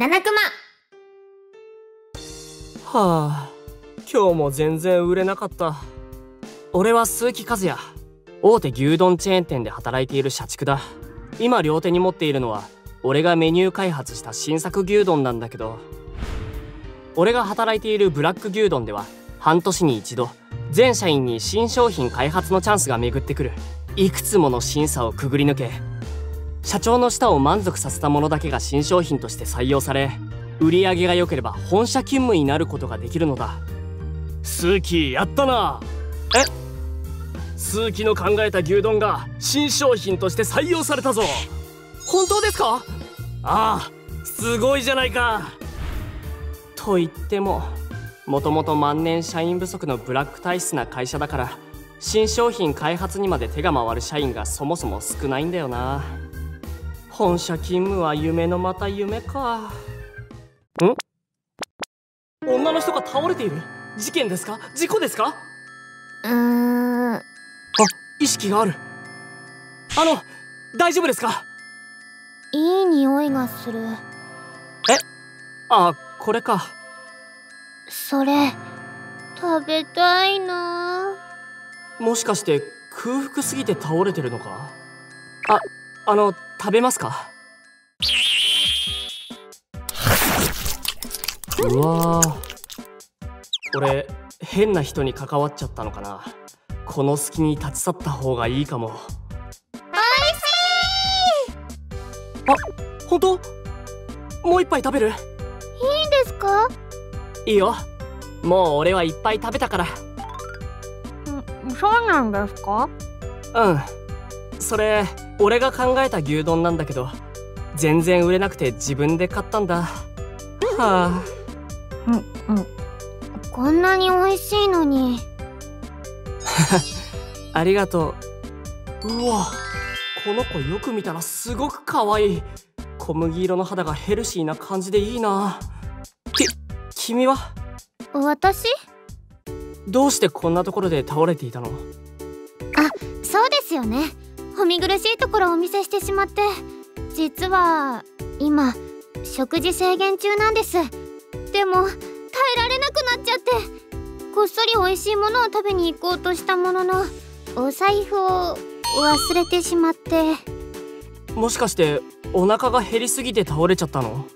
七熊はあ今日も全然売れなかった。俺は鈴木和也。大手牛丼チェーン店で働いている社畜だ。今両手に持っているのは俺がメニュー開発した新作牛丼なんだけど。俺が働いているブラック牛丼では半年に一度全社員に新商品開発のチャンスが巡ってくる。いくつもの審査をくぐり抜け社長の舌を満足させたものだけが新商品として採用され売り上げが良ければ本社勤務になることができるのだ。スキやったな。え？スーキの考えた牛丼が新商品として採用されたぞ。本当ですか？ああすごいじゃないか。と言ってももともと万年社員不足のブラック体質な会社だから新商品開発にまで手が回る社員がそもそも少ないんだよな。本社勤務は夢のまた夢か。ん？女の人が倒れている。事件ですか？事故ですか？うーん。あ意識がある。あの大丈夫ですか？いい匂いがする。あこれか。それ食べたいな。もしかして空腹すぎて倒れてるのか？ああの食べますか？うわー。俺変な人に関わっちゃったのかな？この隙に立ち去った方がいいかも。あ本当？もう一杯食べる？いいんですか？いいよ。もう俺はいっぱい食べたから。そうなんですか？うん。それ俺が考えた牛丼なんだけど全然売れなくて自分で買ったんだ。はあ。こんなに美味しいのに。ありがとう。うわこの子よく見たらすごく可愛い。小麦色の肌がヘルシーな感じでいいな。き君は？私？どうしてこんなところで倒れていたの？そうですよねお見苦しいところをお見せしてしまって実は今食事制限中なんです。でも耐えられなくなっちゃってこっそり美味しいものを食べに行こうとしたもののお財布を忘れてしまって。もしかしてお腹が減りすぎて倒れちゃったの？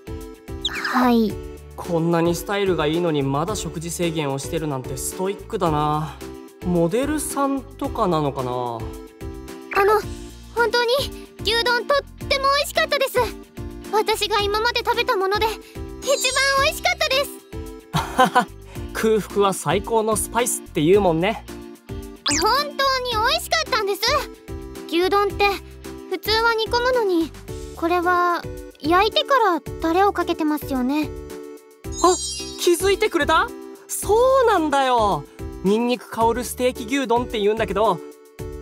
はい。こんなにスタイルがいいのにまだ食事制限をしてるなんてストイックだな。モデルさんとかなのかな？あの本当に牛丼とっても美味しかったです。私が今まで食べたもので一番美味しかったです。空腹は最高のスパイスって言うもんね。本当に美味しかったんです。牛丼って普通は煮込むのにこれは焼いてからタレをかけてますよね。あ気づいてくれた？そうなんだよ。ニンニク香るステーキ牛丼って言うんだけど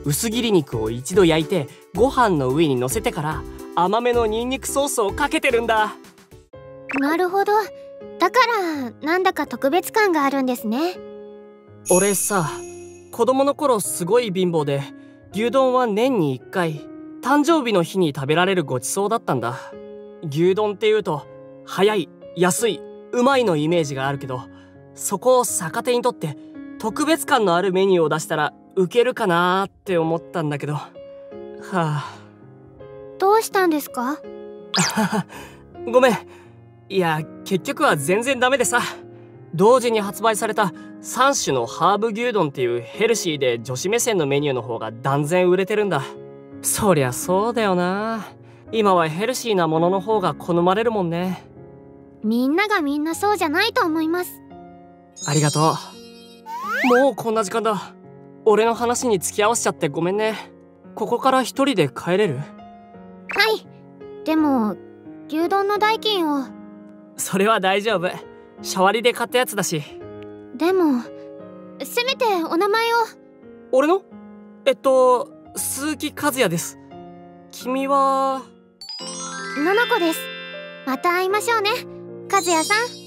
薄切り肉を一度焼いてご飯の上に乗せてから甘めのニンニクソースをかけてるんだ。なるほど。だからなんだか特別感があるんですね。俺さ子供の頃すごい貧乏で牛丼は年に1回誕生日の日に食べられるごちそうだったんだ。牛丼っていうと早い安いうまいのイメージがあるけどそこを逆手にとって特別感のあるメニューを出したらウケるかなーって思ったんだけど。はあ。どうしたんですか？ごめん。いや結局は全然ダメでさ。同時に発売された3種のハーブ牛丼っていうヘルシーで女子目線のメニューの方が断然売れてるんだ。そりゃそうだよな。今はヘルシーなものの方が好まれるもんね。みんながみんなそうじゃないと思います。ありがとう。もうこんな時間だ俺の話に付き合わせちゃってごめんね。ここから一人で帰れる？はい。でも牛丼の代金を。それは大丈夫。シャワリで買ったやつだし。でもせめてお名前を。俺の？えっと鈴木和也です。君は？ののこです。また会いましょうね。和也さん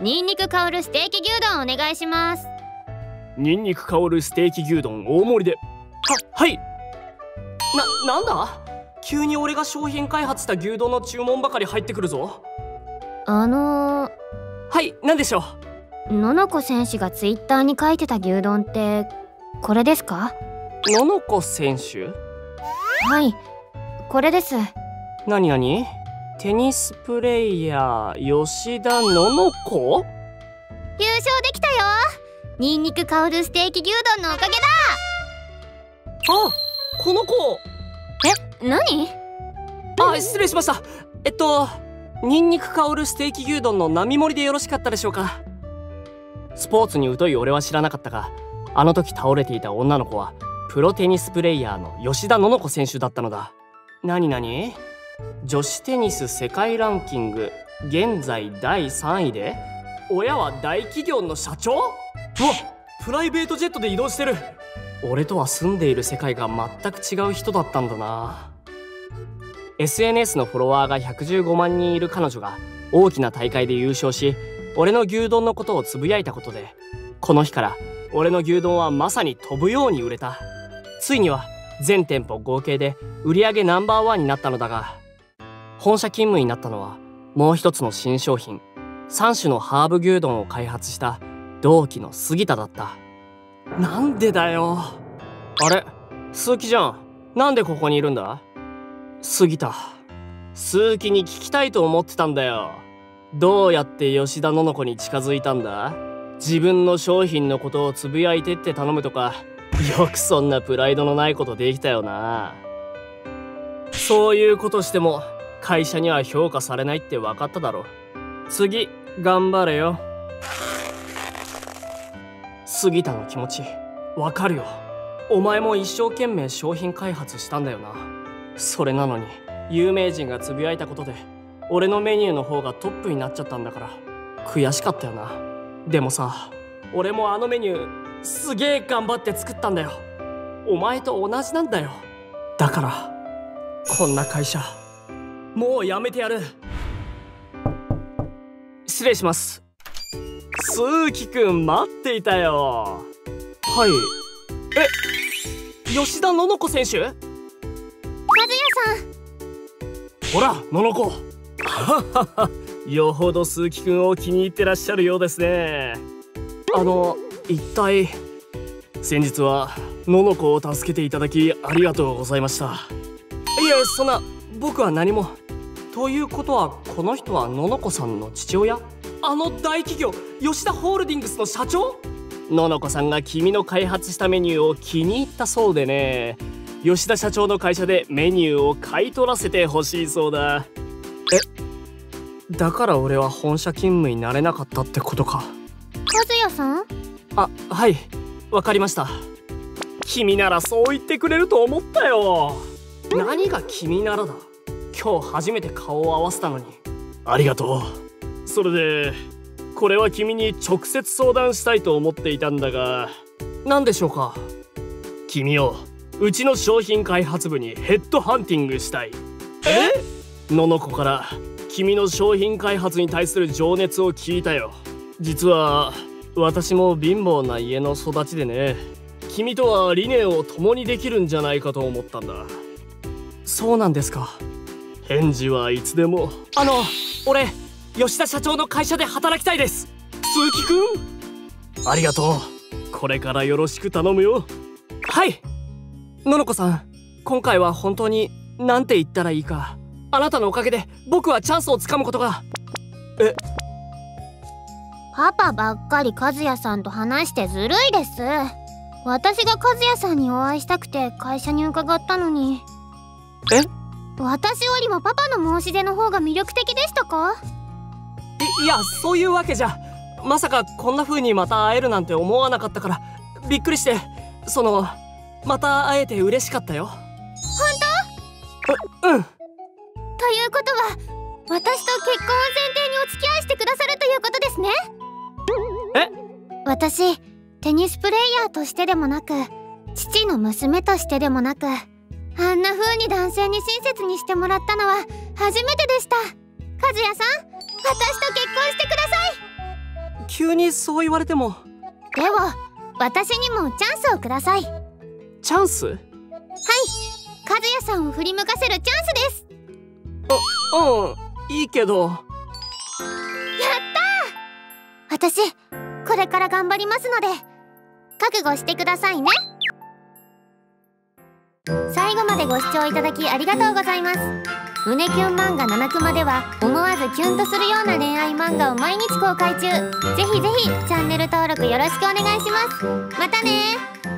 ニンニク香るステーキ牛丼お願いします。ニンニク香るステーキ牛丼大盛りで。ははい。ななんだ？急に俺が商品開発した牛丼の注文ばかり入ってくるぞ。あのー、はい何でしょう？ののこ選手がツイッターに書いてた牛丼ってこれですか？ののこ選手？はいこれです。何何？テニスプレイヤー吉田ののこ優勝できたよ。ニンニク香るステーキ牛丼のおかげだ。あこの子。え何？あ失礼しました。えっとニンニク香るステーキ牛丼の並盛りでよろしかったでしょうか。スポーツに疎い俺は知らなかったがあの時倒れていた女の子はプロテニスプレイヤーの吉田のの子選手だったのだ。何何？女子テニス世界ランキング現在第3位で親は大企業の社長？うわプライベートジェットで移動してる。俺とは住んでいる世界が全く違う人だったんだな。SNS のフォロワーが115万人いる彼女が大きな大会で優勝し俺の牛丼のことをつぶやいたことでこの日から俺の牛丼はまさに飛ぶように売れた。ついには全店舗合計で売上ナンバーワンになったのだが本社勤務になったのはもう一つの新商品。3種のハーブ牛丼を開発した同期の杉田だった。なんでだよ。あれ鈴木じゃん。なんでここにいるんだ。杉田鈴木に聞きたいと思ってたんだよ。どうやって吉田のの子に近づいたんだ。自分の商品のことをつぶやいてって頼むとかよくそんなプライドのないことできたよな。そういうことしても会社には評価されないって分かっただろ次頑張れよ。杉田の気持ちわかるよ。お前も一生懸命商品開発したんだよな。それなのに有名人がつぶやいたことで俺のメニューの方がトップになっちゃったんだから悔しかったよな。でもさ俺もあのメニューすげえ頑張って作ったんだよ。お前と同じなんだよ。だからこんな会社もうやめてやる。失礼します。鈴木くん待っていたよ。はい。え吉田のの子選手？和也さん。ほらのの子。よほど鈴木くんを気に入ってらっしゃるようですね。あの一体先日はのの子を助けていただきありがとうございました。いえそんな僕は何もということはこの人はののこさんの父親？あの大企業吉田ホールディングスの社長？ののこさんが君の開発したメニューを気に入ったそうでね。吉田社長の会社でメニューを買い取らせてほしいそうだ。えだから俺は本社勤務になれなかったってことか。和也さん？あはいわかりました。君ならそう言ってくれると思ったよ。何が君ならだ？今日初めて顔を合わせたのに。ありがとう。それでこれは君に直接相談したいと思っていたんだが何でしょうか？君をうちの商品開発部にヘッドハンティングしたい。え？ののこから君の商品開発に対する情熱を聞いたよ。実は私も貧乏な家の育ちでね君とは理念を共にできるんじゃないかと思ったんだ。そうなんですか返事はいつでも。あの俺吉田社長の会社で働きたいです。鈴木くん？ありがとう。これからよろしく頼むよ。はい。ののこさん今回は本当に何て言ったらいいか。あなたのおかげで僕はチャンスをつかむことが。え？パパばっかり和也さんと話してずるいです。私が和也さんにお会いしたくて会社に伺ったのに。え？私よりもパパの申し出の方が魅力的でしたか？いいやそういうわけじゃ。まさかこんな風にまた会えるなんて思わなかったからびっくりしてそのまた会えて嬉しかったよ。本当？ううん。ということは私と結婚を前提にお付き合いしてくださるということですね。え？私テニスプレイヤーとしてでもなく父の娘としてでもなくあんな風に男性に親切にしてもらったのは初めてでした。和也さん私と結婚してください。急にそう言われても。では私にもチャンスをください。チャンス？はい。和也さんを振り向かせるチャンスです。うん。いいけど。私これから頑張りますので覚悟してくださいね最後までご視聴いただきありがとうございます。胸キュン漫画七熊では思わずキュンとするような恋愛漫画を毎日公開中。ぜひぜひチャンネル登録よろしくお願いします。またね